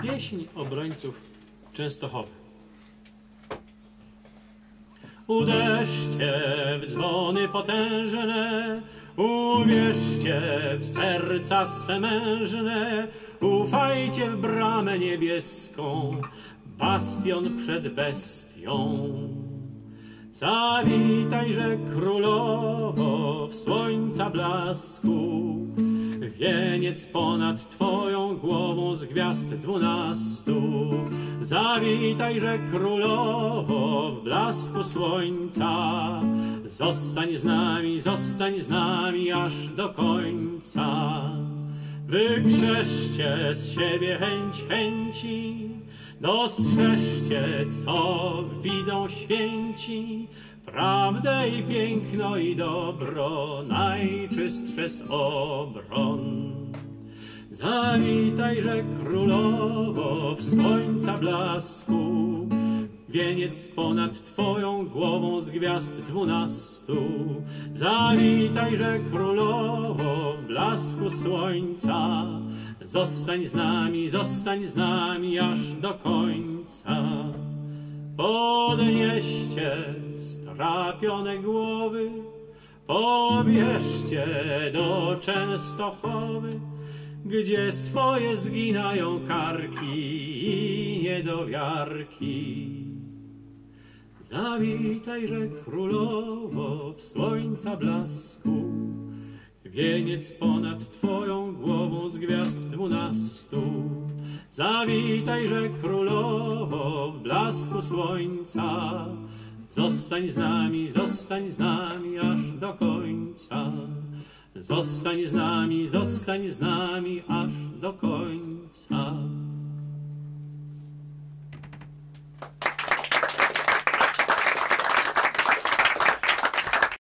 Pieśń obrońców Częstochowy. Uderzcie w dzwony potężne, uwierzcie w serca swe mężne, ufajcie w bramę niebieską, bastion przed bestią. Zawitajże królowo w słońca blasku, wieniec ponad twoją głową z gwiazd dwunastu. Zawitajże królowo w blasku słońca, zostań z nami, zostań z nami aż do końca. Wykrzeszcie z siebie chęć chęci, dostrzeżcie, co widzą święci, prawdę i piękno i dobro, najczystsze z obron. Zawitajże królowo w słońca blasku, wieniec ponad twoją głową z gwiazd dwunastu. Zawitajże królowo w blasku słońca, zostań z nami, zostań z nami aż do końca. Podnieście strapione głowy, pobierzcie do Częstochowy, gdzie swoje zginają karki i niedowiarki. Zawitajże królowo w słońca blasku, wieniec ponad twoją głową z gwiazd dwunastu. Zawitajże królowo w blasku słońca, zostań z nami, zostań z nami aż do końca. Zostań z nami, zostań z nami aż do końca.